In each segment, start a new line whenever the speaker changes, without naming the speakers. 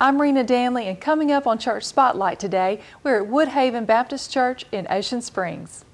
I'm Rena Danley, and coming up on Church Spotlight today, we're at Woodhaven Baptist Church in Ocean Springs.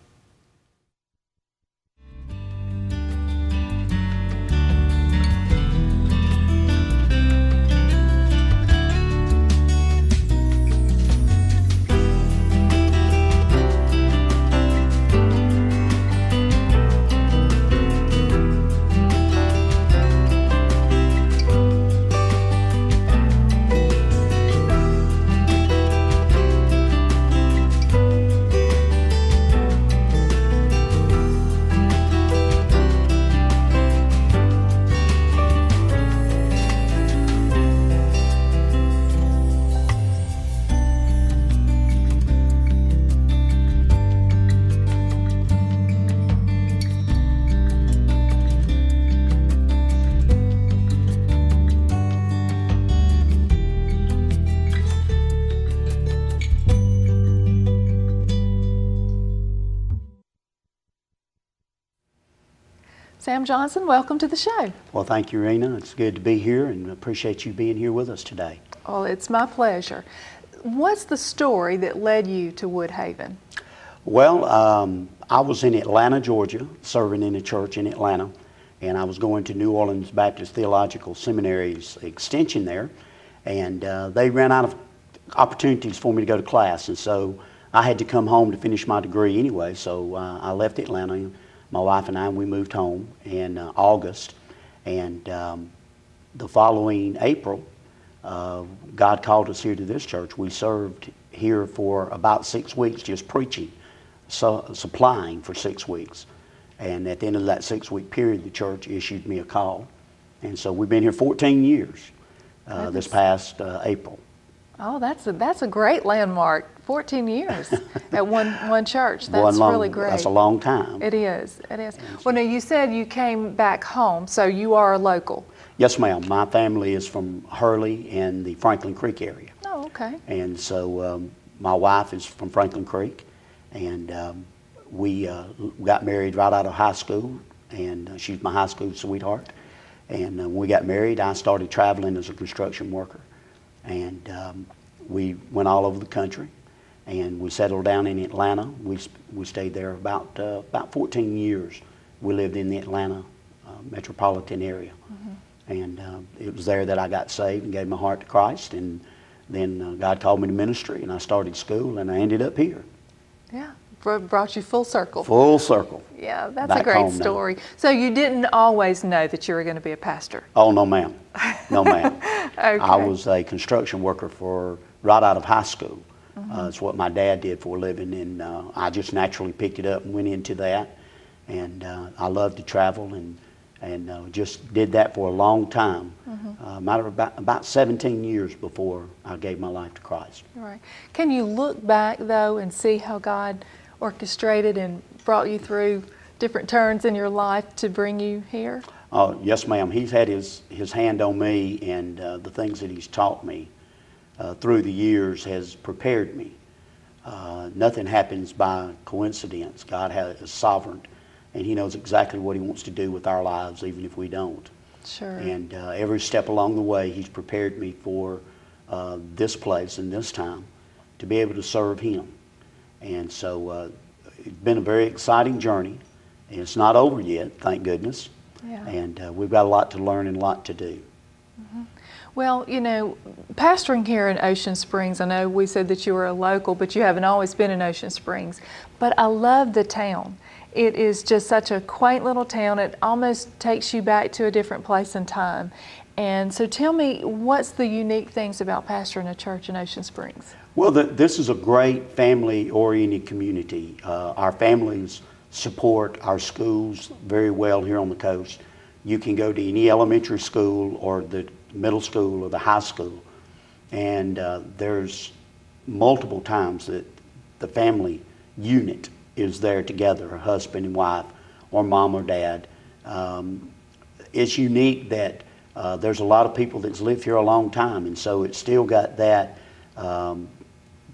Sam Johnson, welcome to the show.
Well, thank you, Rena. It's good to be here and appreciate you being here with us today.
Oh, it's my pleasure. What's the story that led you to Woodhaven?
Well, um, I was in Atlanta, Georgia, serving in a church in Atlanta, and I was going to New Orleans Baptist Theological Seminary's extension there, and uh, they ran out of opportunities for me to go to class, and so I had to come home to finish my degree anyway, so uh, I left Atlanta my wife and I, we moved home in uh, August. And um, the following April, uh, God called us here to this church. We served here for about six weeks, just preaching, so, supplying for six weeks. And at the end of that six week period, the church issued me a call. And so we've been here 14 years uh, this past uh, April.
Oh, that's a, that's a great landmark. 14 years at one, one church. That's
one long,
really great.
That's a long time.
It is. It is. Well, now you said you came back home, so you are a local.
Yes, ma'am. My family is from Hurley in the Franklin Creek area.
Oh, okay.
And so um, my wife is from Franklin Creek, and um, we uh, got married right out of high school, and uh, she's my high school sweetheart. And uh, when we got married, I started traveling as a construction worker and um, we went all over the country, and we settled down in Atlanta. We we stayed there about uh, about 14 years. We lived in the Atlanta uh, metropolitan area, mm-hmm. and uh, it was there that I got saved and gave my heart to Christ, and then uh, God called me to ministry, and I started school, and I ended up here.
Yeah brought you full circle.
Full circle.
Yeah, that's Back a great story. Now. So you didn't always know that you were going to be a pastor?
Oh, no, ma'am. No, ma'am. okay. I was a construction worker for right out of high school. Mm-hmm. Uh, it's what my dad did for a living, and uh, I just naturally picked it up and went into that. And uh, I love to travel and and uh, just did that for a long time. Mm-hmm. Uh, matter of about, about 17 years before I gave my life to Christ.
Right. Can you look back though and see how God orchestrated and brought you through different turns in your life to bring you here?
Uh, yes, ma'am. He's had his, his hand on me, and uh, the things that he's taught me uh, through the years has prepared me. Uh, nothing happens by coincidence. God has, is sovereign, and He knows exactly what He wants to do with our lives, even if we don't.
Sure.
And uh, every step along the way, He's prepared me for uh, this place and this time to be able to serve Him. And so uh, it's been a very exciting journey. And it's not over yet, thank goodness. Yeah. And uh, we've got a lot to learn and a lot to do.
Mm-hmm. Well, you know, pastoring here in Ocean Springs, I know we said that you were a local, but you haven't always been in Ocean Springs. But I love the town. It is just such a quaint little town. It almost takes you back to a different place in time. And so tell me, what's the unique things about pastoring a church in Ocean Springs?
Well, the, this is a great family oriented community. Uh, our families support our schools very well here on the coast. You can go to any elementary school or the middle school or the high school, and uh, there's multiple times that the family unit is there together, husband and wife, or mom or dad. Um, it's unique that uh, there's a lot of people that's lived here a long time, and so it's still got that um,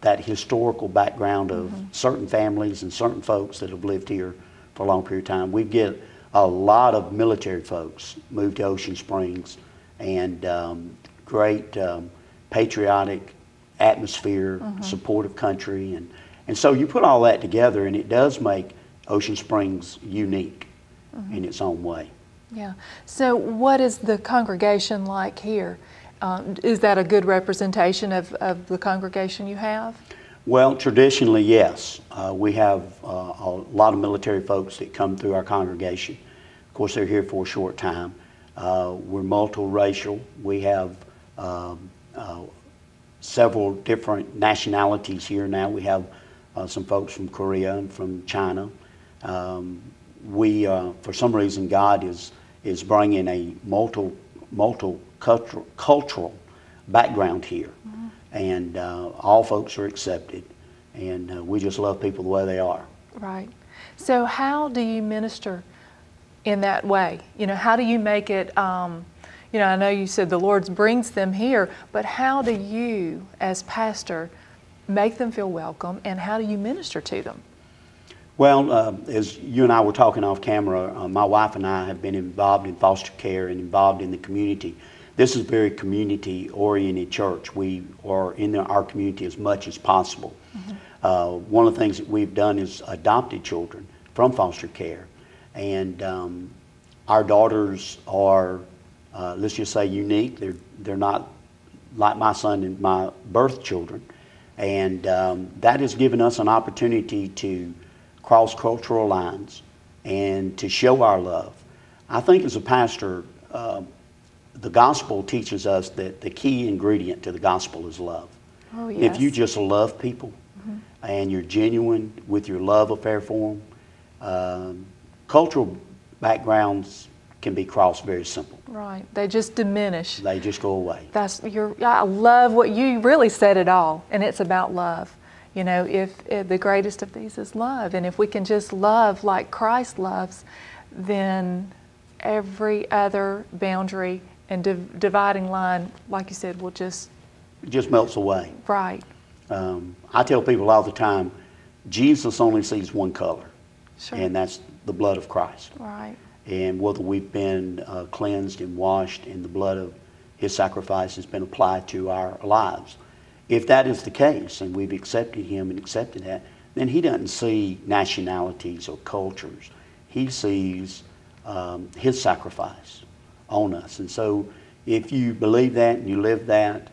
that historical background of mm-hmm. certain families and certain folks that have lived here for a long period of time. We get a lot of military folks moved to Ocean Springs and um, great um, patriotic atmosphere, supportive country, and, and so you put all that together, and it does make Ocean Springs unique in its own way.
Yeah. So, what is the congregation like here? Um, is that a good representation of, of the congregation you have?
Well, traditionally, yes. Uh, we have uh, a lot of military folks that come through our congregation. Of course, they're here for a short time. Uh, we're multiracial. We have um, uh, several different nationalities here now. We have uh, some folks from Korea and from China. Um, we, uh, for some reason, God is is bringing a multi multicultural cultural background here, and uh, all folks are accepted, and uh, we just love people the way they are.
Right. So, how do you minister in that way? You know, how do you make it? Um, you know, I know you said the Lord brings them here, but how do you, as pastor, make them feel welcome, and how do you minister to them?
Well, uh, as you and I were talking off camera, uh, my wife and I have been involved in foster care and involved in the community. This is a very community oriented church. We are in our community as much as possible. Uh, one of the things that we've done is adopted children from foster care. And um, our daughters are, uh, let's just say, unique. They're, they're not like my son and my birth children. And um, that has given us an opportunity to cross cultural lines and to show our love. I think as a pastor, uh, the gospel teaches us that the key ingredient to the gospel is love.
Oh,
If you just love people and you're genuine with your love affair for them, um, cultural backgrounds can be crossed very simple.
Right. They just diminish.
They just go away.
That's your. I love what you really said it all, and it's about love. You know, if, if the greatest of these is love, and if we can just love like Christ loves, then every other boundary and div- dividing line, like you said, will just
It just melts away.
right.
Um, I tell people all the time, Jesus only sees one color,
Sure.
and that's the blood of Christ.
right.
And whether we've been uh, cleansed and washed in the blood of His sacrifice has been applied to our lives. If that is the case, and we've accepted Him and accepted that, then He doesn't see nationalities or cultures. He sees um, His sacrifice on us. And so, if you believe that and you live that,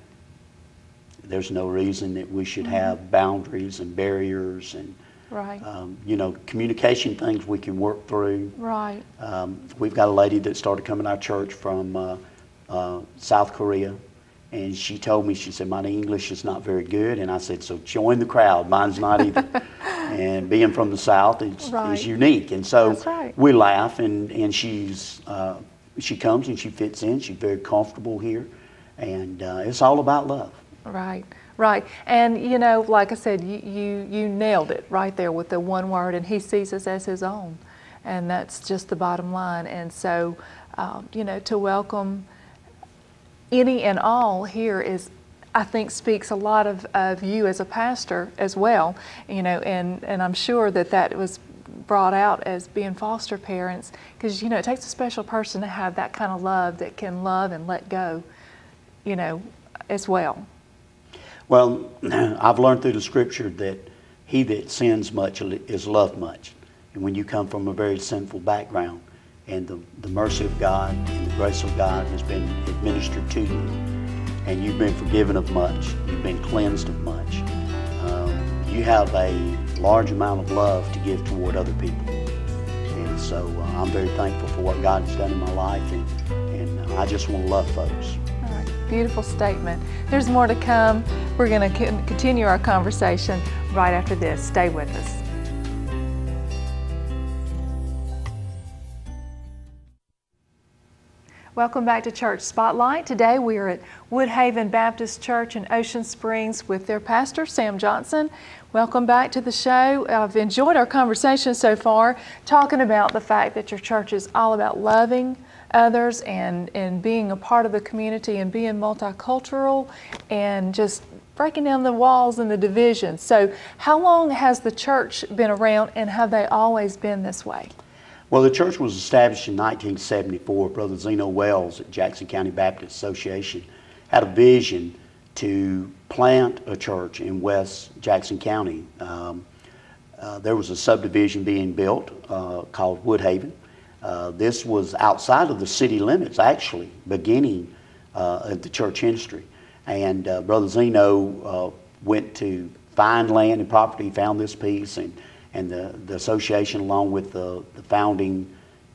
there's no reason that we should have boundaries and barriers and
Right.
um, you know communication things we can work through.
Right.
Um, we've got a lady that started coming to our church from uh, uh, South Korea, and she told me she said my English is not very good, and I said so join the crowd. Mine's not either. and being from the South is,
Right.
is unique, and so
right.
we laugh, and and she's uh, she comes and she fits in. She's very comfortable here, and uh, it's all about love.
Right, right. And you know, like I said, you, you, you nailed it right there with the one word, and he sees us as his own. And that's just the bottom line. And so, um, you know, to welcome any and all here is, I think, speaks a lot of, of you as a pastor as well. You know, and, and I'm sure that that was brought out as being foster parents because, you know, it takes a special person to have that kind of love that can love and let go, you know, as well.
Well, I've learned through the scripture that he that sins much is loved much. And when you come from a very sinful background and the, the mercy of God and the grace of God has been administered to you, and you've been forgiven of much, you've been cleansed of much, um, you have a large amount of love to give toward other people. And so uh, I'm very thankful for what God has done in my life, and, and uh, I just want to love folks.
Beautiful statement. There's more to come. We're going to continue our conversation right after this. Stay with us. Welcome back to Church Spotlight. Today we are at Woodhaven Baptist Church in Ocean Springs with their pastor, Sam Johnson. Welcome back to the show. I've enjoyed our conversation so far, talking about the fact that your church is all about loving others and, and being a part of the community and being multicultural and just breaking down the walls and the divisions. So, how long has the church been around and have they always been this way?
Well, the church was established in 1974. Brother Zeno Wells at Jackson County Baptist Association had a vision to plant a church in West Jackson County. Um, uh, there was a subdivision being built uh, called Woodhaven. Uh, this was outside of the city limits, actually, beginning uh, of the church history. And uh, Brother Zeno uh, went to find land and property, found this piece, and, and the, the association, along with the, the founding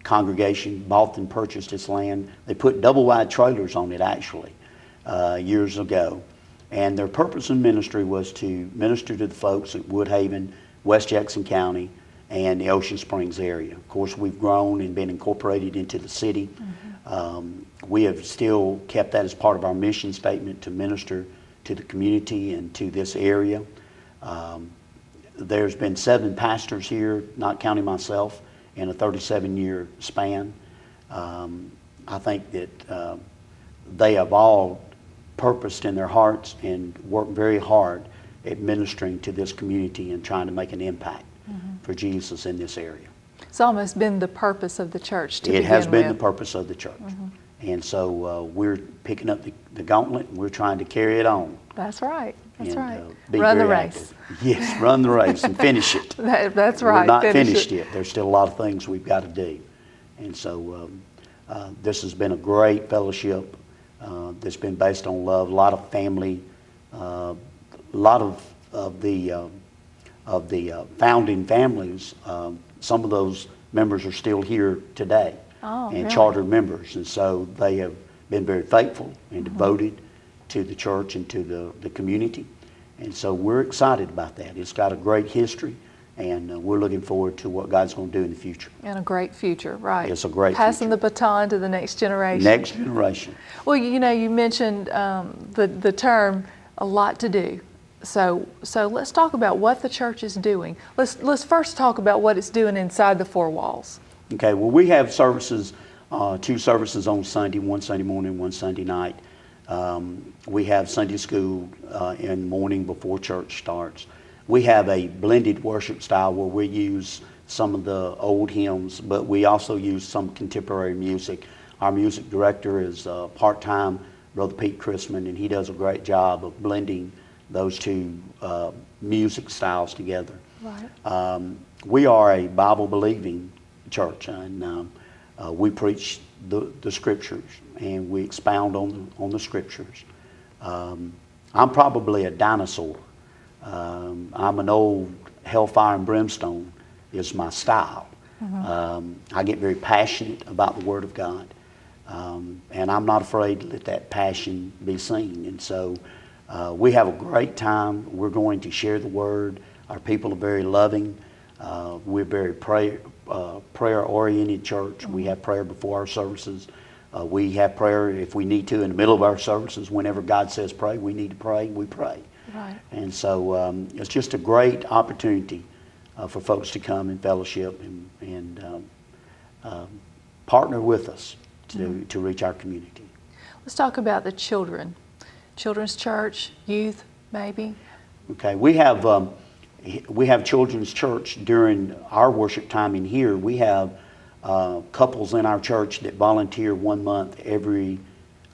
congregation, bought and purchased this land. They put double wide trailers on it, actually, uh, years ago. And their purpose in ministry was to minister to the folks at Woodhaven, West Jackson County, and the Ocean Springs area. Of course, we've grown and been incorporated into the city. Um, we have still kept that as part of our mission statement to minister to the community and to this area. Um, there's been seven pastors here, not counting myself, in a 37 year span. Um, I think that uh, they have all purposed in their hearts and worked very hard at ministering to this community and trying to make an impact for Jesus in this area.
It's almost been the purpose of the church to
It has been the purpose of the church. And so uh, we're picking up the, the gauntlet and we're trying to carry it on.
That's right. That's
and,
right.
uh, be
Run the race.
active. Yes, run the race and finish it.
That, that's right.
We're not
Finish
finished
it.
yet. There's still a lot of things we've got to do. And so um, uh, this has been a great fellowship uh, that's been based on love, a lot of family, uh, a lot of, of the, um, of the uh, founding families. Um, some of those members are still here today
Oh,
and
really?
charter members. And so they have been very faithful and
Mm-hmm.
devoted to the church and to the, the community. And so we're excited about that. It's got a great history, and uh, we're looking forward to what God's going to do in the future.
And a great future, right.
It's a great
Passing
future.
the baton to the next generation.
Next generation.
Well, you know, you mentioned um, the, the term a lot to do. So, so let's talk about what the church is doing. Let's, let's first talk about what it's doing inside the four walls.
Okay, well, we have services, uh, two services on Sunday, one Sunday morning, one Sunday night. Um, we have Sunday school uh, in morning before church starts. We have a blended worship style where we use some of the old hymns, but we also use some contemporary music. Our music director is uh, part-time Brother Pete Chrisman, and he does a great job of blending those two uh, music styles together.
Right.
Um, we are a Bible believing church, and um, uh, we preach the, the scriptures and we expound on the, on the scriptures. Um, I'm probably a dinosaur. Um, I'm an old hellfire and brimstone is my style. Um, I get very passionate about the Word of God, um, and I'm not afraid to let that passion be seen. And so uh, we have a great time. We're going to share the Word. Our people are very loving. Uh, we're very prayer, uh, prayer oriented church. We have prayer before our services. Uh, we have prayer if we need to in the middle of our services. Whenever God says pray, we need to pray, we pray.
Right.
And so um, it's just a great opportunity uh, for folks to come and fellowship and, and um, um, partner with us to, to reach our community.
Let's talk about the children. Children's church, youth, maybe.
Okay, we have um, we have children's church during our worship time in here. We have uh, couples in our church that volunteer one month every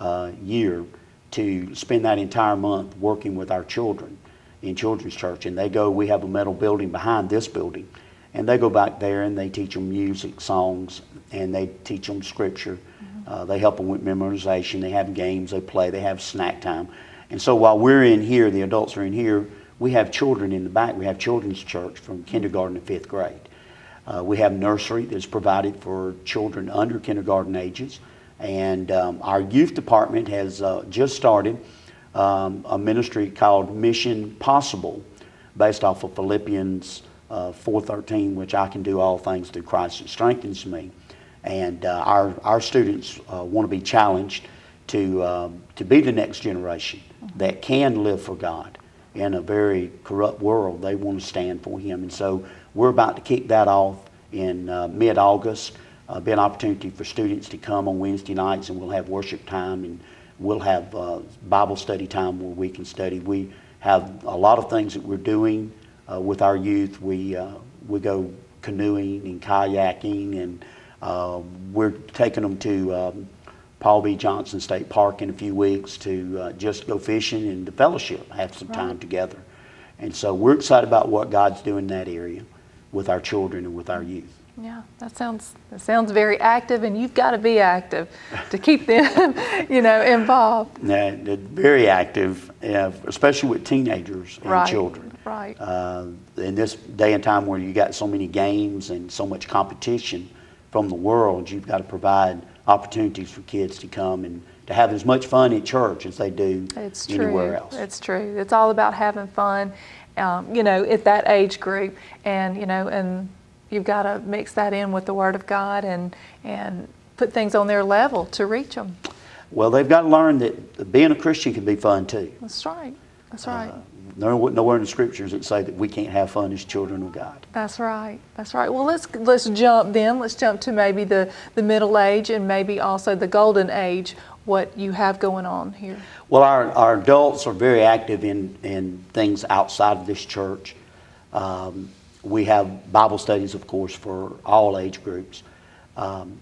uh, year to spend that entire month working with our children in children's church. And they go. We have a metal building behind this building, and they go back there and they teach them music, songs, and they teach them scripture. Uh, they help them with memorization. They have games they play. They have snack time. And so while we're in here, the adults are in here, we have children in the back. We have children's church from kindergarten to fifth grade. Uh, we have nursery that's provided for children under kindergarten ages. And um, our youth department has uh, just started um, a ministry called Mission Possible, based off of Philippians uh, 4.13, which I can do all things through Christ that strengthens me. And uh, our, our students uh, want to be challenged to, um, to be the next generation that can live for God in a very corrupt world. They want to stand for Him. And so we're about to kick that off in uh, mid August. Uh, be an opportunity for students to come on Wednesday nights, and we'll have worship time and we'll have uh, Bible study time where we can study. We have a lot of things that we're doing uh, with our youth. We, uh, we go canoeing and kayaking, and uh, we're taking them to um, Paul B. Johnson State Park in a few weeks to uh, just go fishing and to fellowship, have some time together. And so we're excited about what God's doing in that area with our children and with our youth.
Yeah, that sounds that sounds very active, and you've got to be active to keep them, you know, involved.
They're very active, especially with teenagers and
Right,
children.
right.
Uh, in this day and time where you got so many games and so much competition from the world, you've got to provide opportunities for kids to come and to have as much fun at church as they do
It's true.
anywhere else.
It's true. It's all about having fun, um, you know, at that age group, and you know, and you've got to mix that in with the Word of God and and put things on their level to reach them.
well, they've got to learn that being a Christian can be fun too.
That's right. That's right.
Nowhere, nowhere in the scriptures that say that we can't have fun as children of God.
That's right. That's right. Well, let's let's jump then. Let's jump to maybe the the middle age and maybe also the golden age. What you have going on here?
Well, our, our adults are very active in, in things outside of this church. Um, we have Bible studies, of course, for all age groups. Um,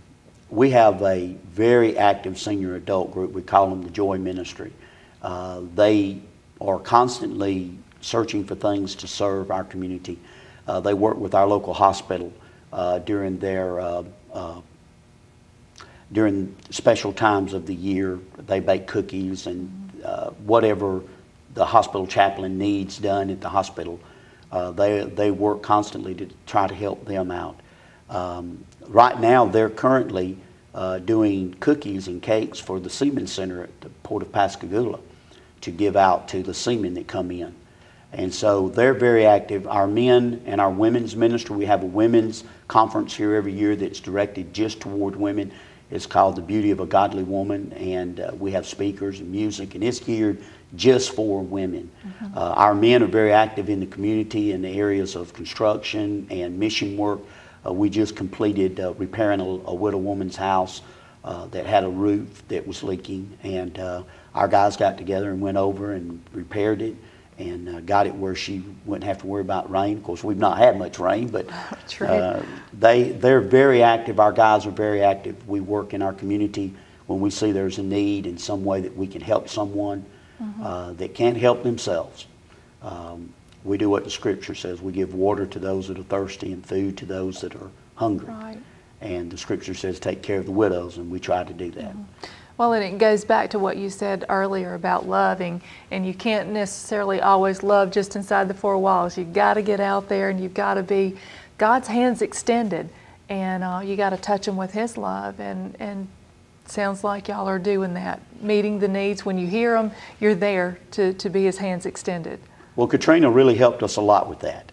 we have a very active senior adult group. We call them the Joy Ministry. Uh, they are constantly searching for things to serve our community. Uh, they work with our local hospital uh, during their uh, uh, during special times of the year. They bake cookies and uh, whatever the hospital chaplain needs done at the hospital. They, they work constantly to try to help them out. Um, right now, they're currently doing cookies and cakes for the Seaman Center at the Port of Pascagoula to give out to the seamen that come in. And so they're very active. Our men and our women's ministry, we have a women's conference here every year that's directed just toward women. It's called The Beauty of a Godly Woman, and uh, we have speakers and music, and it's geared just for women. Uh, our men are very active in the community in the areas of construction and mission work. Uh, we just completed uh, repairing a, a widow woman's house uh, that had a roof that was leaking, and uh, our guys got together and went over and repaired it and uh, got it where she wouldn't have to worry about rain. Of course, we've not had much rain, but uh, they they're very active. Our guys are very active. We work in our community when we see there's a need in some way that we can help someone uh, that can't help themselves. Um, we do what the Scripture says. We give water to those that are thirsty and food to those that are hungry.
Right.
And the Scripture says, take care of the widows, and we try to do that.
Well, and it goes back to what you said earlier about loving, and you can't necessarily always love just inside the four walls. You've got to get out there, and you've got to be God's hands extended, and uh, you got to touch Him with His love. And and sounds like y'all are doing that, meeting the needs. When you hear them, you're there to to be His hands extended.
Well, Katrina really helped us a lot with that.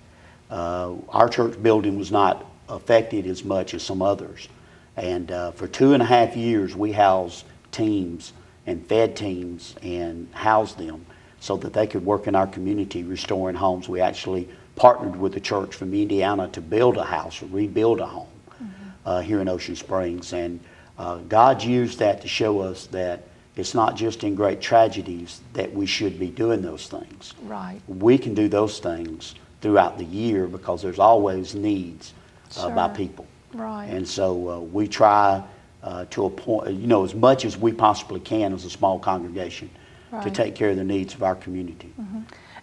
Uh, our church building was not affected as much as some others. And uh, for two and a half years, we housed teams and fed teams and housed them so that they could work in our community restoring homes. We actually partnered with the church from Indiana to build a house or rebuild a home uh, here in Ocean Springs. And uh, God used that to show us that it's not just in great tragedies that we should be doing those things.
Right.
We can do those things throughout the year because there's always needs uh, by people.
Right.
And so uh, we try uh, to a point, you know, as much as we possibly can as a small congregation to take care of the needs of our community.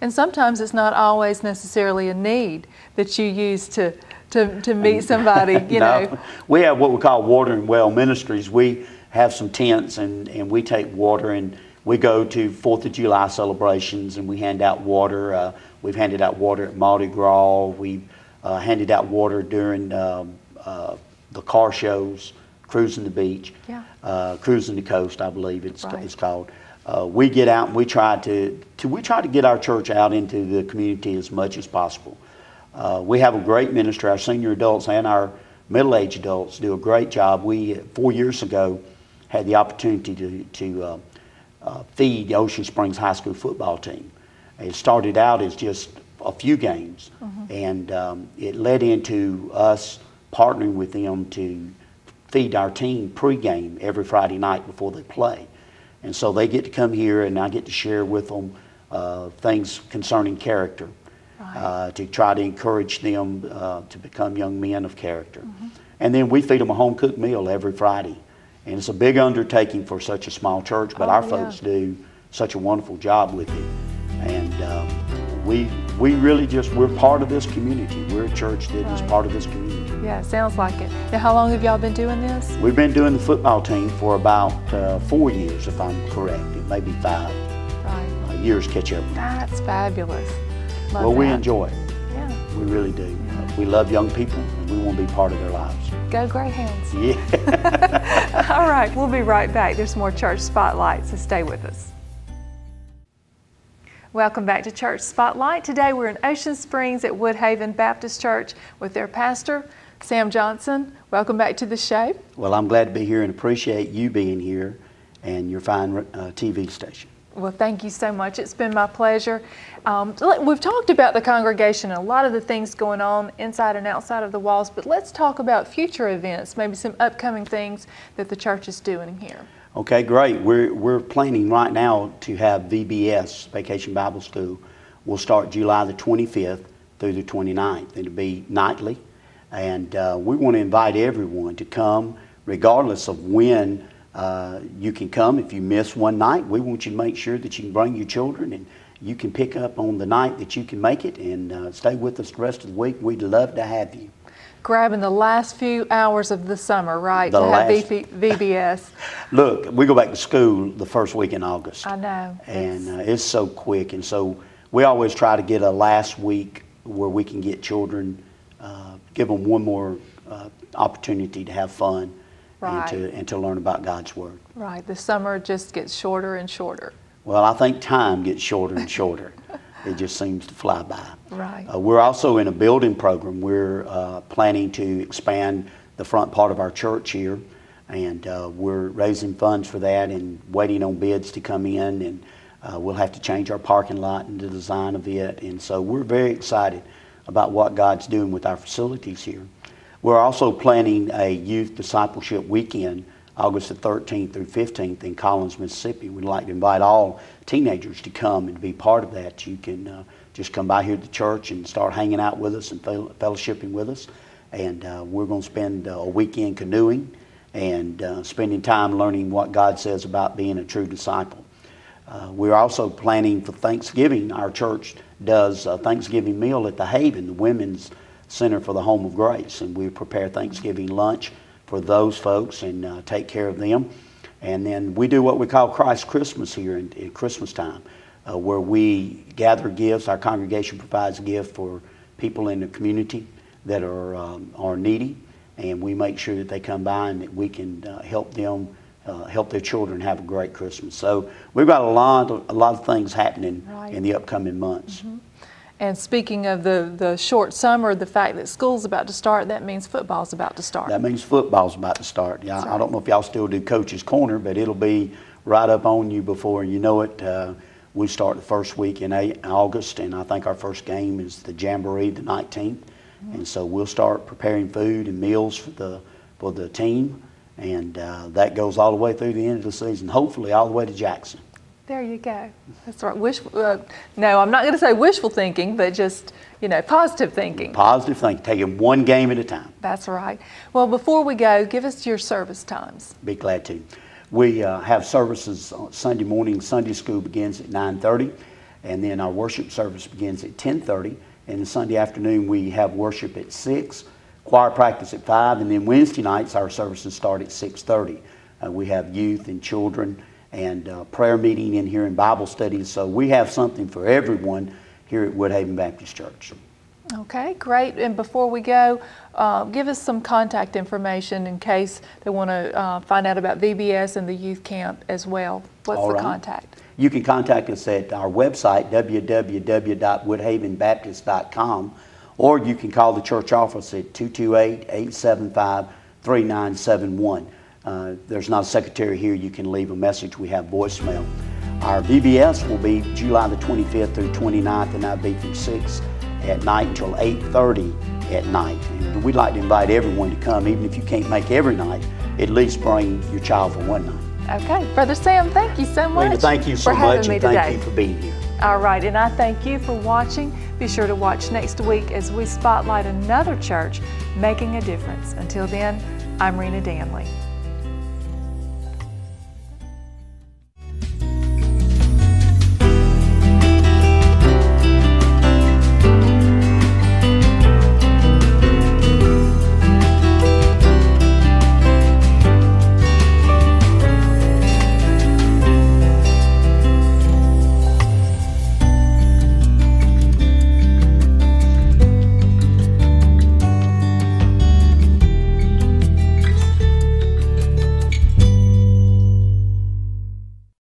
And sometimes it's not always necessarily a need that you use to to, to meet somebody. You
No.
know.
We have what we call water and well ministries. We have some tents and, and we take water and we go to Fourth of July celebrations and we hand out water. Uh, we've handed out water at Mardi Gras. We've uh, handed out water during um, uh, the car shows, cruising the beach,
Yeah.
uh, cruising the coast. I believe it's
Right.
it's called. Uh, we get out and we try to, to we try to get our church out into the community as much as possible. Uh, we have a great ministry. Our senior adults and our middle-aged adults do a great job. We four years ago had the opportunity to to uh, uh, feed the Ocean Springs High School football team. It started out as just a few games, and um, it led into us partnering with them to feed our team pregame every Friday night before they play. And so they get to come here, and I get to share with them uh, things concerning character uh, to try to encourage them uh, to become young men of character. And then we feed them a home cooked meal every Friday. And it's a big undertaking for such a small church, but
Oh,
our
yeah.
folks do such a wonderful job with it. And um, we, we really just, we're part of this community. We're a church that is
Right.
part of this community.
Yeah, sounds like it. Now, how long have y'all been doing this?
We've been doing the football team for about uh, four years, if I'm correct. It may be five.
Right.
Uh, years catch up.
That's fabulous. Love
well, we enjoy it.
Yeah.
We really do. Uh, we love young people, and we want to be part of their lives.
Go Greyhounds.
Yeah.
All right, we'll be right back. There's more church spotlight, so stay with us. Welcome back to Church Spotlight. Today we're in Ocean Springs at Woodhaven Baptist Church with their pastor, Sam Johnson. Welcome back to the show.
well, I'm glad to be here and appreciate you being here and your fine uh, TV station.
Well, thank you so much. It's been my pleasure. Um, we've talked about the congregation and a lot of the things going on inside and outside of the walls, but let's talk about future events, maybe some upcoming things that the church is doing here.
Okay, great. We're, we're planning right now to have VBS, Vacation Bible School. We'll start July the 25th through the 29th. It'll be nightly. And uh, we want to invite everyone to come, regardless of when uh, you can come. If you miss one night, we want you to make sure that you can bring your children and you can pick up on the night that you can make it and uh, stay with us the rest of the week. We'd love to have you.
Grabbing the last few hours of the summer, right,
The
to have
last-
VP, VBS.
Look, we go back to school the first week in August.
I know.
and
It's-
uh, it's so quick. And so we always try to get a last week where we can get children, uh, give them one more uh, opportunity to have fun
Right.
and to and to learn about God's word.
Right, the summer just gets shorter and shorter.
Well, I think time gets shorter and shorter. it just seems to fly by.
Right.
Uh, we're also in a building program. We're uh, planning to expand the front part of our church here, and uh, we're raising funds for that and waiting on bids to come in. And uh, we'll have to change our parking lot and the design of it. And so we're very excited about what God's doing with our facilities here. We're also planning a youth discipleship weekend, August the 13th through 15th in Collins, Mississippi. We'd like to invite all teenagers to come and be part of that. You can uh, just come by here to the church and start hanging out with us and fellowshipping with us. And uh, we're going to spend uh, a weekend canoeing and uh, spending time learning what God says about being a true disciple. Uh, we're also planning for Thanksgiving. Our church does a Thanksgiving meal at the Haven, the Women's Center for the Home of Grace, and we prepare Thanksgiving lunch for those folks and uh, take care of them. And then we do what we call Christ Christmas here in, in Christmas time, uh, where we gather gifts. Our congregation provides a gift for people in the community that are, um, are needy, and we make sure that they come by and that we can uh, help them uh, help their children have a great Christmas. So we've got a lot of, a lot of things happening
Right.
in the upcoming months.
And speaking of the, the short summer, the fact that school's about to start, that means football's about to start.
That means football's about to start. Yeah,
That's
I don't know if y'all still do Coach's Corner, but it'll be right up on you before you know it. Uh, we start the first week in August, and I think our first game is the Jamboree, the 19th. And so we'll start preparing food and meals for the for the team, and uh, that goes all the way through the end of the season, hopefully all the way to Jackson.
There you go. That's right. Wishful, uh, no, I'm not going to say wishful thinking, but just, you know, positive thinking.
Positive thinking, taking one game at a time.
That's right. Well, before we go, give us your service times.
Be glad to. We uh, have services on Sunday morning. Sunday school begins at 9:30, and then our worship service begins at 10:30. And Sunday afternoon we have worship at six, choir practice at five, and then Wednesday nights our services start at 6:30. Uh, we have youth and children and uh, prayer meeting in here and Bible studies. So we have something for everyone here at Woodhaven Baptist Church.
Okay, great. And before we go, uh, give us some contact information in case they want to uh, find out about VBS and the youth camp as well. What's
All
the
right.
contact?
You can contact us at our website, www.woodhavenbaptist.com, or you can call the church office at 228 875 3971. Uh, there's not a secretary here. You can leave a message. We have voicemail. Our VBS will be July the 25th through 29th, and that'll be from 6 at night until 8.30 at night. And we'd like to invite everyone to come, even if you can't make every night, at least bring your child for one night.
Okay, Brother Sam, thank you so much
thank you so
for having
much,
me
and
today.
thank you for being here.
All right, and I thank you for watching. Be sure to watch next week as we spotlight another church making a difference. Until then, I'm Rena Danley.